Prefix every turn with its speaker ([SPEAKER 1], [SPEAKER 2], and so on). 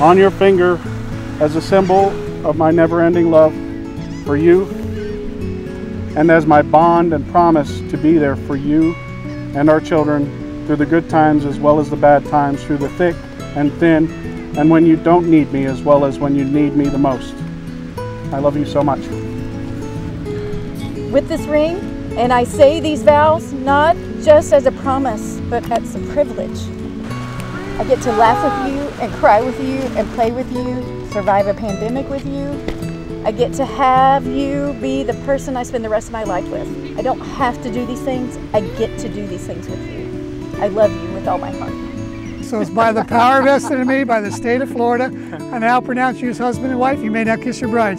[SPEAKER 1] on your finger as a symbol of my never ending love for you and as my bond and promise to be there for you and our children through the good times as well as the bad times, through the thick and thin, and when you don't need me as well as when you need me the most. I love you so much.
[SPEAKER 2] With this ring, and I say these vows not just as a promise, but as a privilege. I get to laugh with you and cry with you and play with you, survive a pandemic with you. I get to have you be the person I spend the rest of my life with. I don't have to do these things, I get to do these things with you. I love you with all my heart.
[SPEAKER 3] So it's by the power vested in me by the state of Florida, I now pronounce you as husband and wife. You may now kiss your bride.